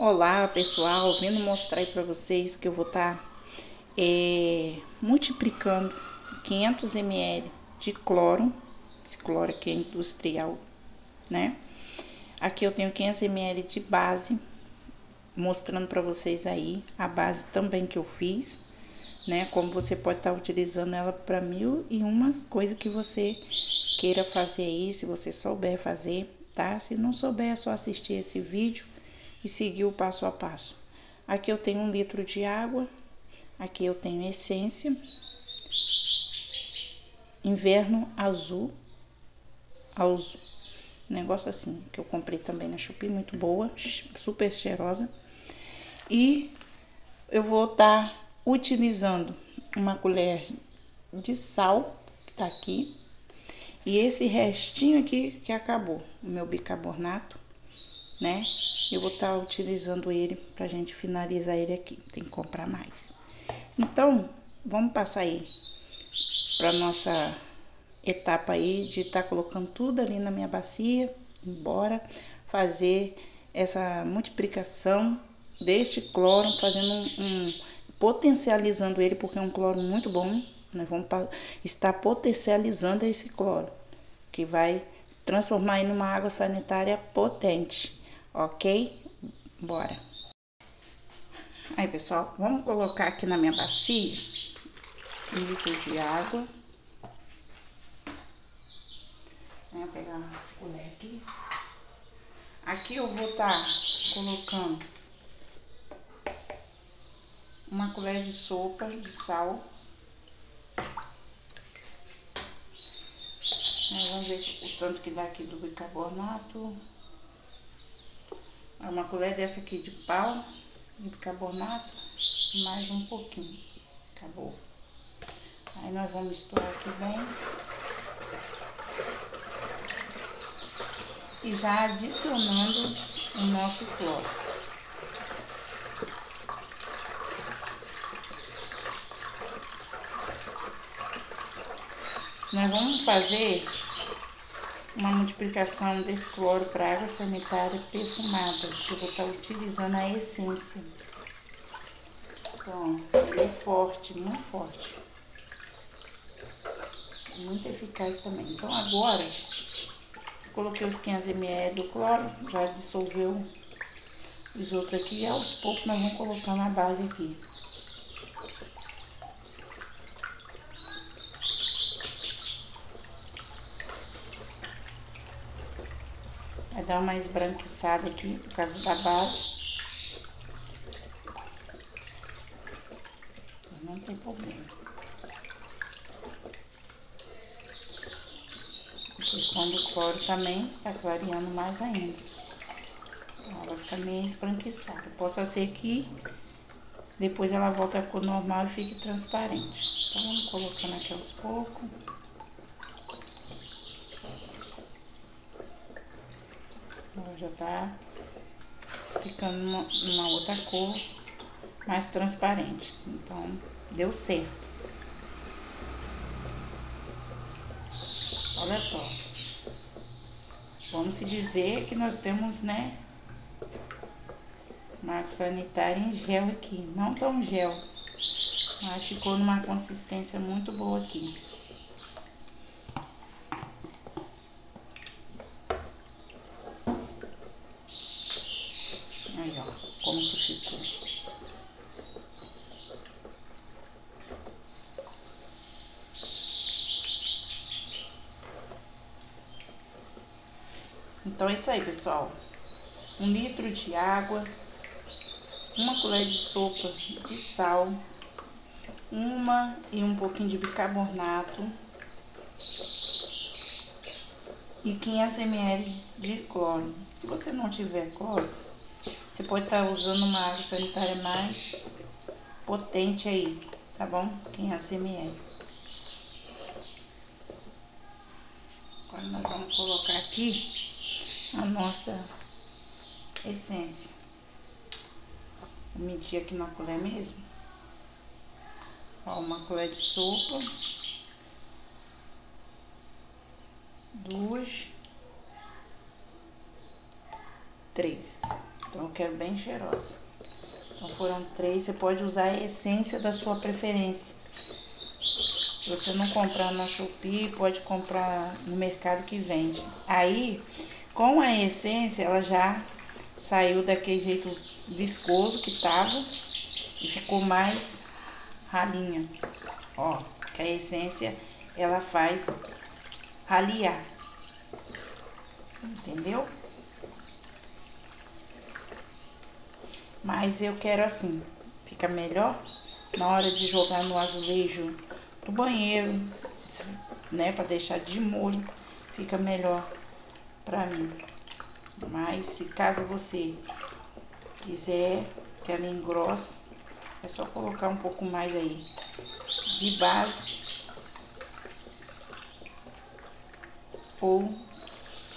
Olá pessoal, vindo mostrar aí para vocês que eu vou estar tá, é, multiplicando 500 ml de cloro, esse cloro aqui é industrial, né? Aqui eu tenho 500 ml de base, mostrando para vocês aí a base também que eu fiz, né? Como você pode estar tá utilizando ela para mil e umas coisas que você queira fazer aí, se você souber fazer, tá? Se não souber, é só assistir esse vídeo e seguir o passo a passo. Aqui eu tenho um litro de água, aqui eu tenho essência, inverno azul, azul, negócio assim, que eu comprei também na Shopee, muito boa, super cheirosa. E eu vou estar tá utilizando uma colher de sal, que tá aqui, e esse restinho aqui que acabou, o meu bicarbonato, né? Eu vou estar tá utilizando ele pra gente finalizar ele aqui. Tem que comprar mais. Então, vamos passar aí pra nossa etapa aí de estar tá colocando tudo ali na minha bacia, embora fazer essa multiplicação deste cloro, fazendo um, um potencializando ele, porque é um cloro muito bom. Nós vamos estar potencializando esse cloro, que vai transformar em uma água sanitária potente ok? Bora. Aí, pessoal, vamos colocar aqui na minha bacia um litro de água. Vou pegar a colher aqui. Aqui eu vou estar tá colocando uma colher de sopa de sal. Vamos ver o tanto que dá aqui do bicarbonato. Uma colher dessa aqui de pau, de bicarbonato, mais um pouquinho. Acabou. Aí nós vamos misturar aqui bem. E já adicionando o nosso cloro. Nós vamos fazer uma multiplicação desse cloro para água sanitária perfumada, que eu vou estar tá utilizando a essência. Então, ele é forte, muito forte. Muito eficaz também. Então, agora, coloquei os 500 ml do cloro, já dissolveu os outros aqui, e aos poucos nós vamos colocando a base aqui. Dar uma esbranquiçada aqui por causa da base. Não tem problema. A questão do cloro também tá clareando mais ainda. Então, ela fica meio esbranquiçada. Possa ser que depois ela volta a cor normal e fique transparente. Então, vamos colocando aqui aos poucos. Já tá ficando uma, uma outra cor mais transparente. Então, deu certo. Olha só. Vamos dizer que nós temos, né, marco sanitário em gel aqui. Não tão gel, mas ficou numa consistência muito boa aqui. Então é isso aí, pessoal. Um litro de água, uma colher de sopa de sal, uma e um pouquinho de bicarbonato e 500 ml de cloro. Se você não tiver cloro, você pode estar tá usando uma água sanitária mais potente aí, tá bom? 500 ml. Agora nós vamos colocar aqui a nossa essência. Vou medir aqui na colher mesmo. Ó, uma colher de sopa. Duas. Três. Então eu quero bem cheirosa. Então foram três, você pode usar a essência da sua preferência. Se você não comprar na Shopee, pode comprar no mercado que vende. Aí, com a essência, ela já saiu daquele jeito viscoso que tava e ficou mais ralinha. Ó, que a essência ela faz raliar. Entendeu? Mas eu quero assim, fica melhor na hora de jogar no azulejo do banheiro, né, para deixar de molho, fica melhor para mim. Mas se caso você quiser que ela engrosse, é só colocar um pouco mais aí de base. Ou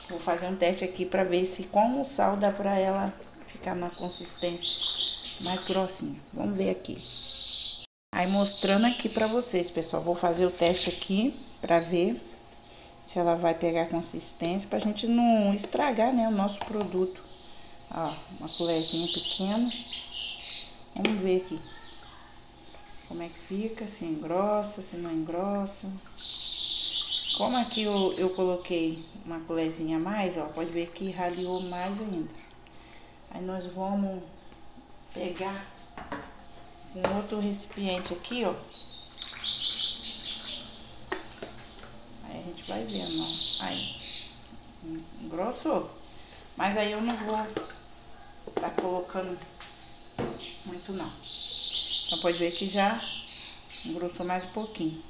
vou fazer um teste aqui para ver se com o sal dá para ela ficar na consistência mais grossinha. Vamos ver aqui. Aí mostrando aqui para vocês, pessoal, vou fazer o teste aqui para ver se ela vai pegar consistência, pra gente não estragar, né, o nosso produto. Ó, uma colherzinha pequena. Vamos ver aqui como é que fica, se engrossa, se não engrossa. Como aqui eu, eu coloquei uma colherzinha a mais, ó, pode ver que raliou mais ainda. Aí nós vamos pegar um outro recipiente aqui, ó. A gente vai vendo, ó. Aí, engrossou. Mas aí eu não vou tá colocando muito não. Então pode ver que já engrossou mais um pouquinho.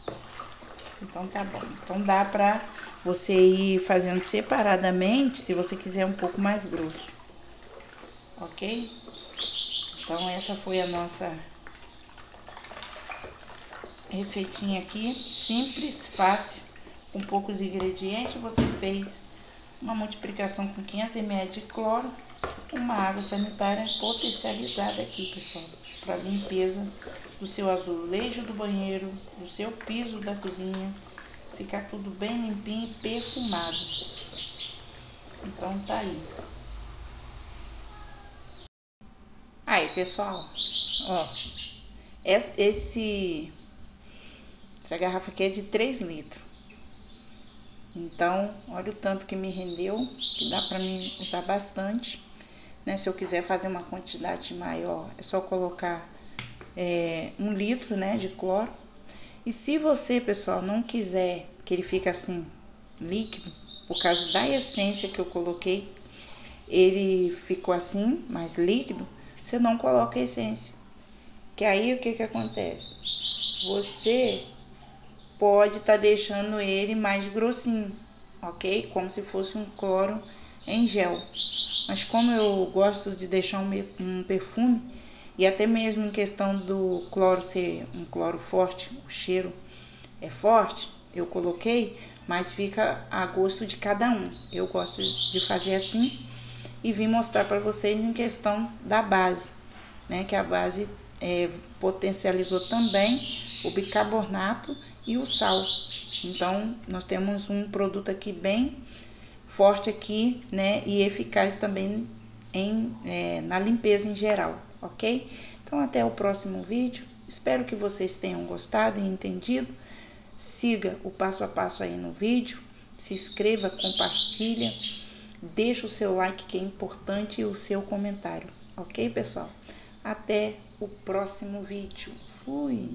Então tá bom. Então dá pra você ir fazendo separadamente, se você quiser um pouco mais grosso. Ok? Então essa foi a nossa receitinha aqui, simples, fácil com poucos ingredientes, você fez uma multiplicação com 500 ml de cloro, uma água sanitária potencializada aqui, pessoal, para limpeza do seu azulejo do banheiro, do seu piso da cozinha, ficar tudo bem limpinho e perfumado. Então tá aí. Aí, pessoal, ó, esse, essa garrafa aqui é de 3 litros. Então, olha o tanto que me rendeu, que dá para mim usar bastante. Né? Se eu quiser fazer uma quantidade maior, é só colocar é, um litro né, de cloro. E se você, pessoal, não quiser que ele fique assim, líquido, por causa da essência que eu coloquei, ele ficou assim, mais líquido, você não coloca a essência. Que aí o que que acontece? Você pode estar tá deixando ele mais grossinho, ok? Como se fosse um cloro em gel. Mas como eu gosto de deixar um, um perfume, e até mesmo em questão do cloro ser um cloro forte, o cheiro é forte, eu coloquei, mas fica a gosto de cada um. Eu gosto de fazer assim e vim mostrar para vocês em questão da base, né? Que a base é, potencializou também o bicarbonato e o sal. Então, nós temos um produto aqui bem forte aqui, né, e eficaz também em, é, na limpeza em geral, ok? Então, até o próximo vídeo. Espero que vocês tenham gostado e entendido. Siga o passo a passo aí no vídeo. Se inscreva, compartilha. Deixa o seu like que é importante e o seu comentário, ok, pessoal? Até o próximo vídeo. Fui!